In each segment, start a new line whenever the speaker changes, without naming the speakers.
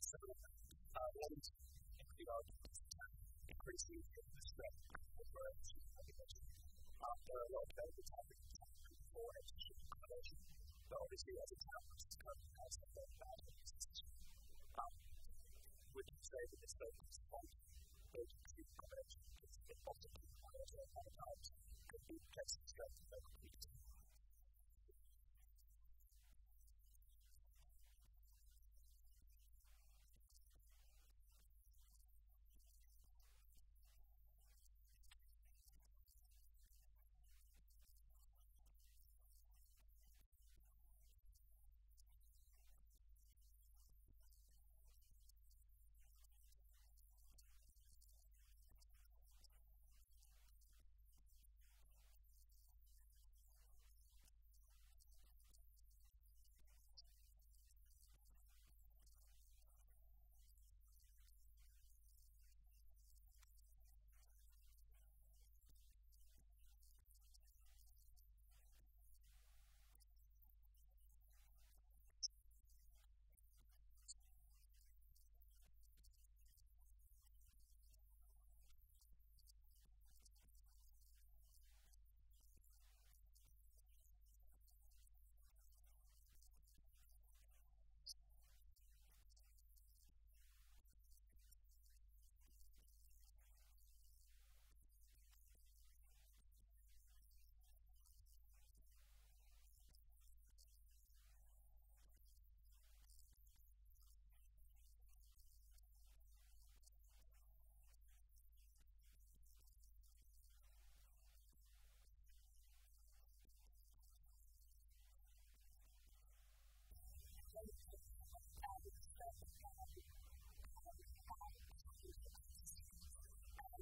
some uh, ones in regard to increasing the strength of words education. Uh, there are a lot of benefits happening in for education and accommodation, but obviously as a town which is currently has a very bad um, would you say that this focus on agency accommodation is often people who are at times could be places of strength in local communities?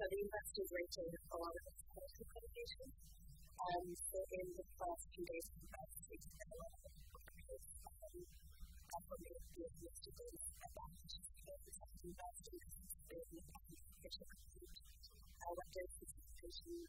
So the investors rated a lot of its credit accreditation. Um, so in the first few days of the press, a lot of it. Um, that's what made the advantage to protect investors in the compute. Uh, what does
the that's the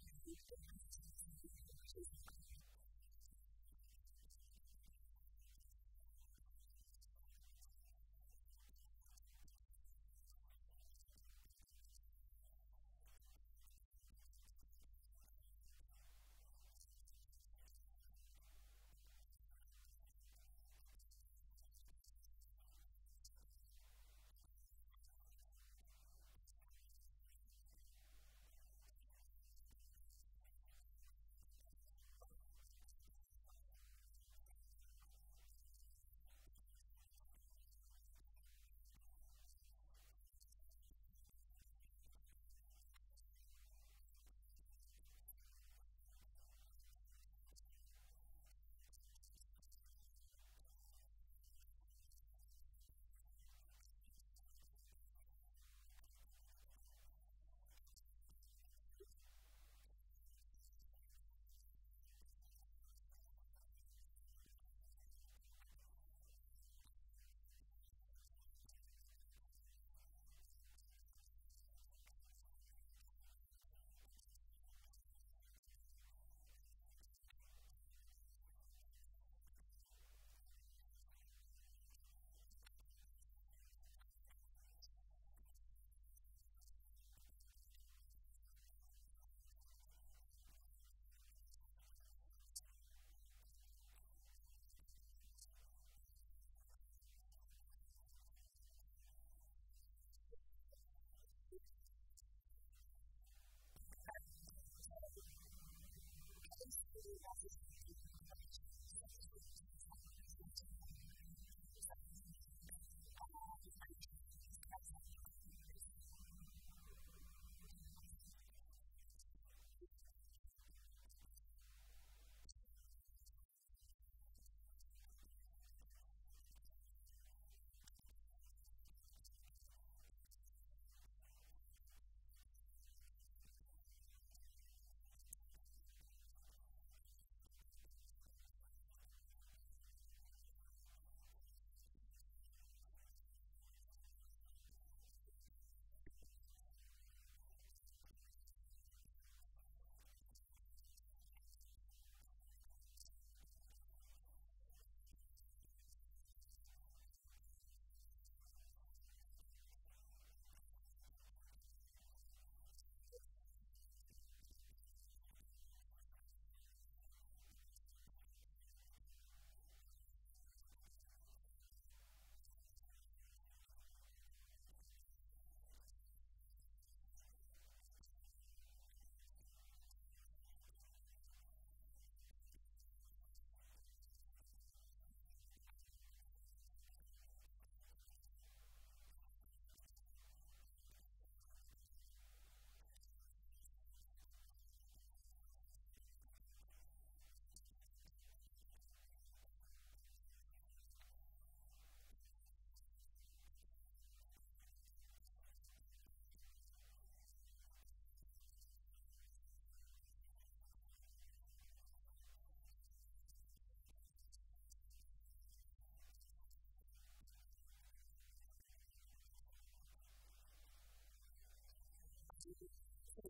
to the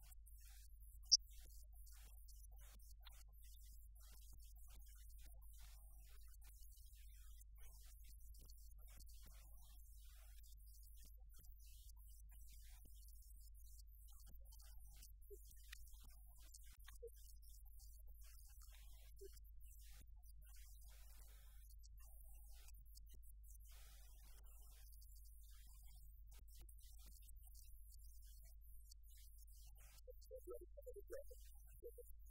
ready for the day.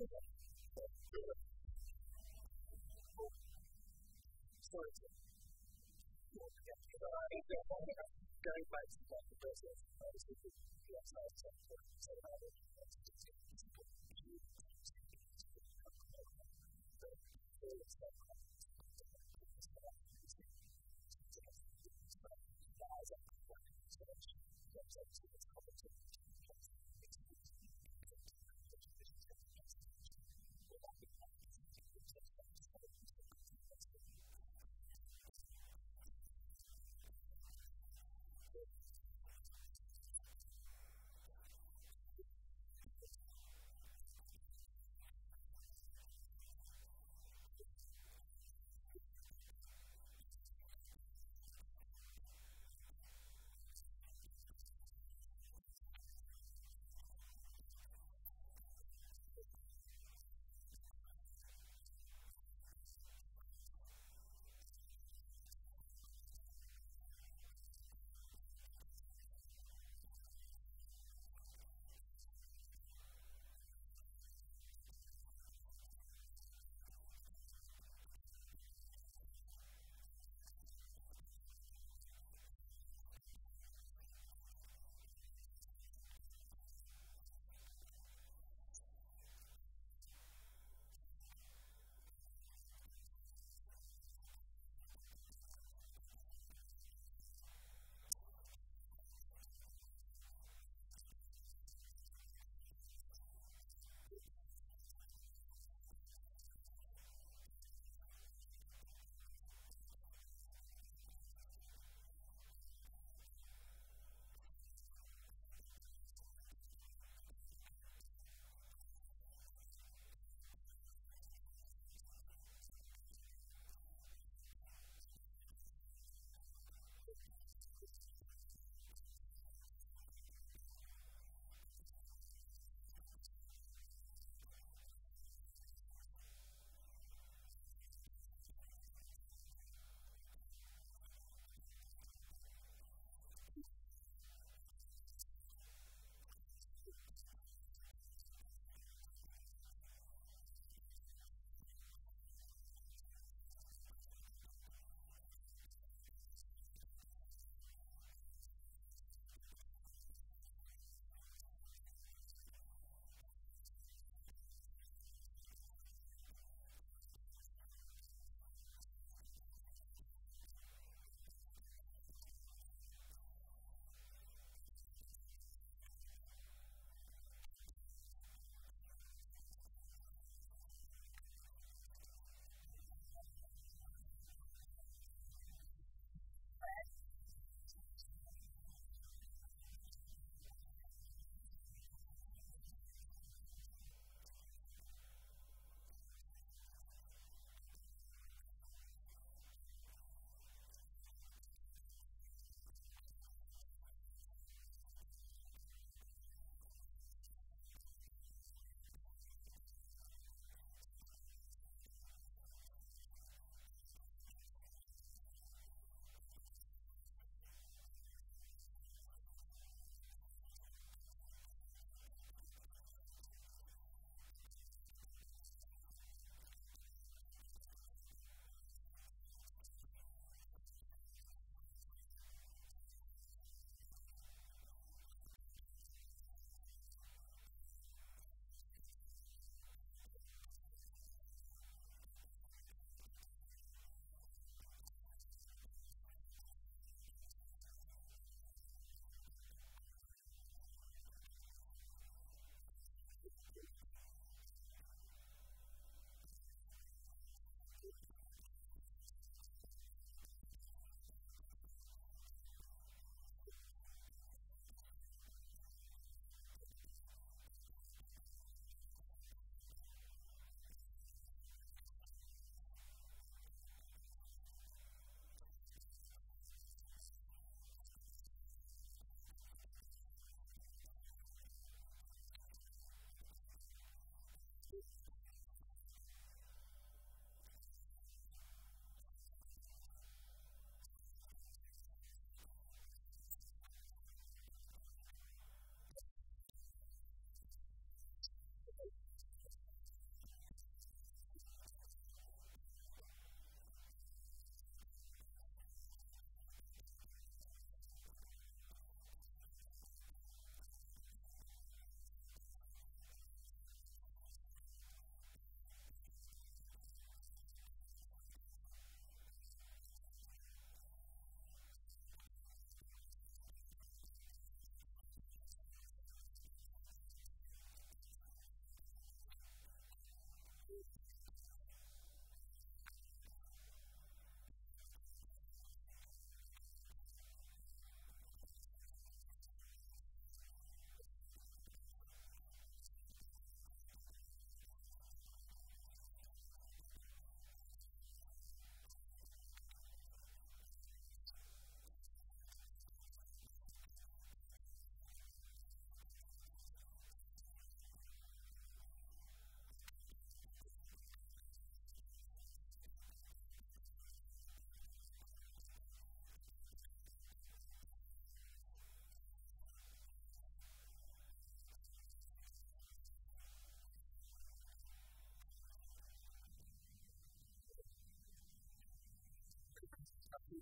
Going back to Thank you.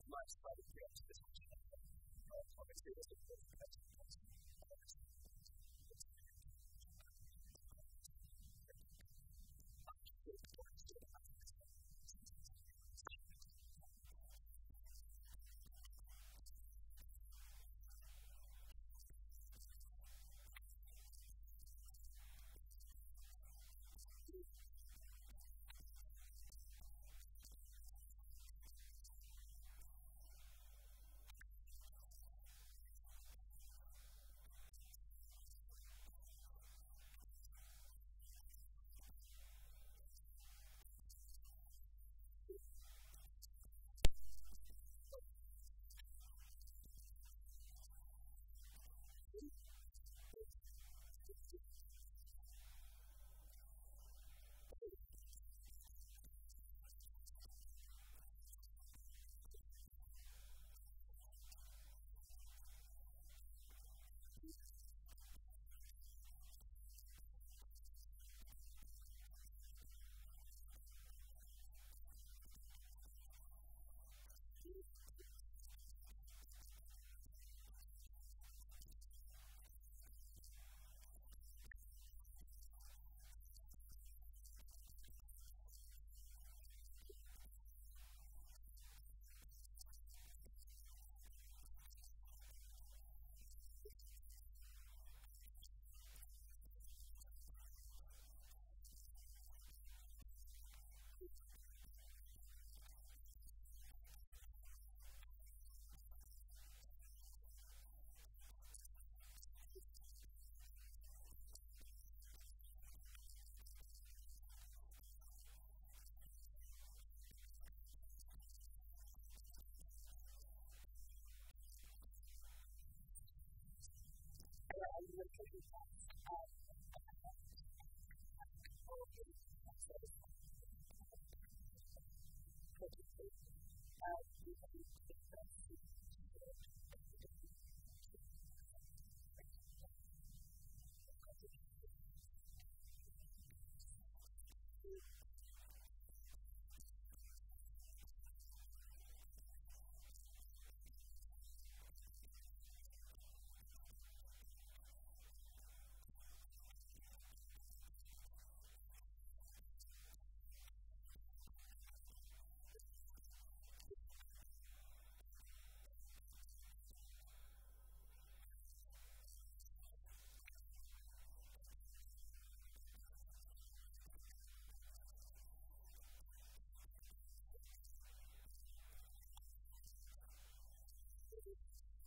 much by the creation of this sacrifice.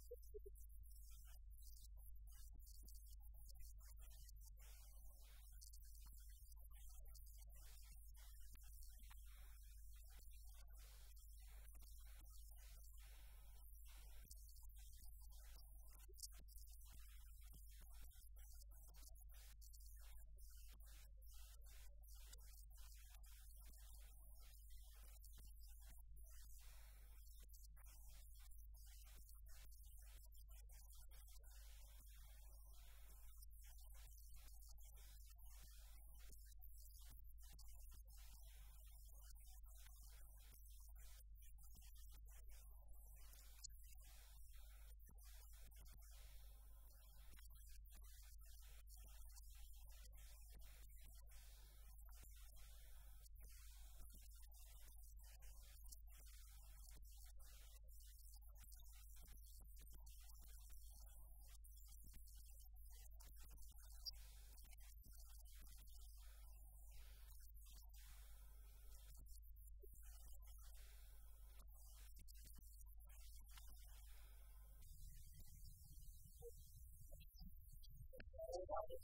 the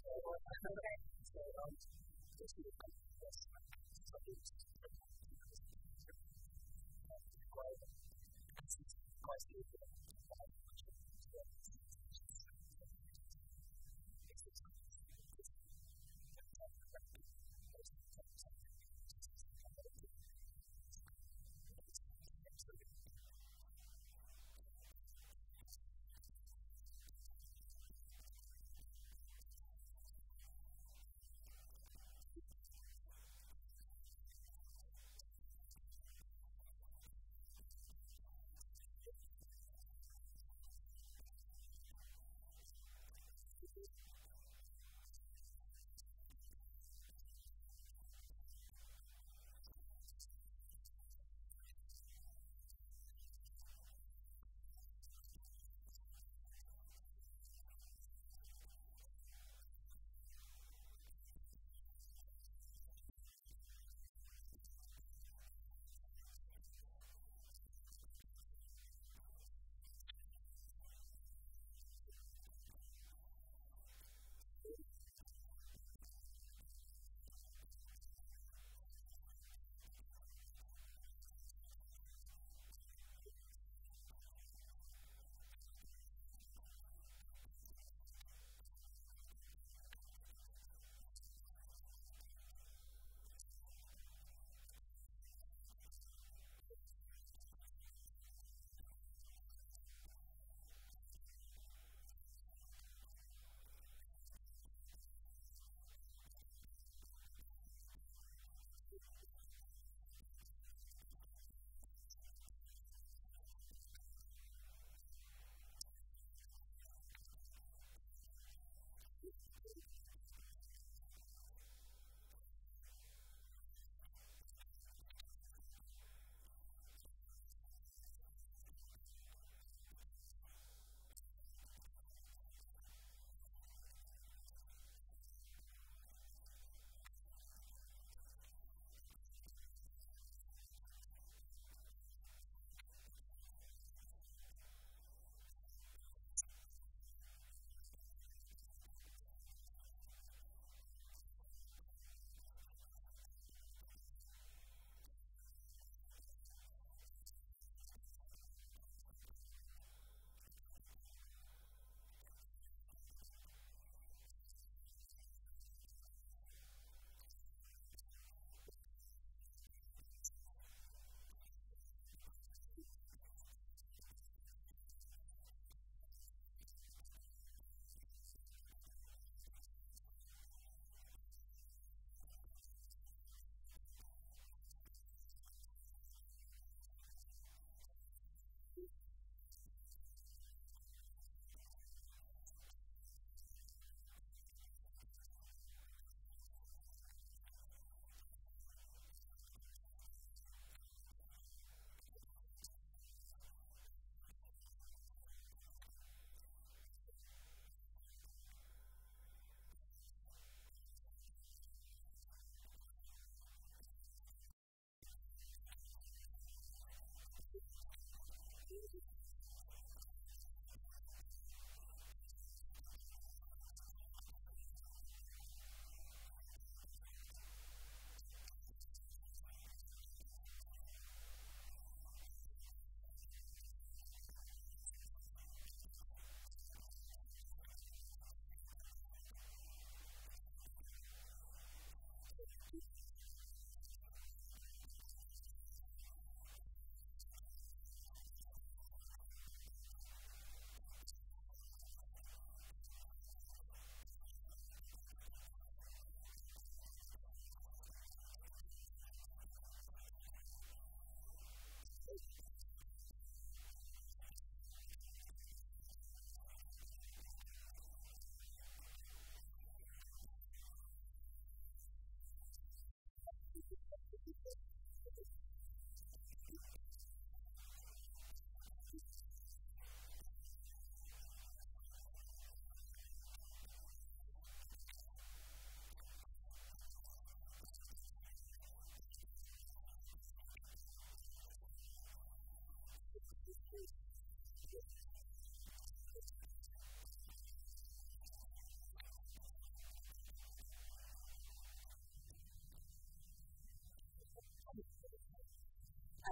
or another, so,
um, just to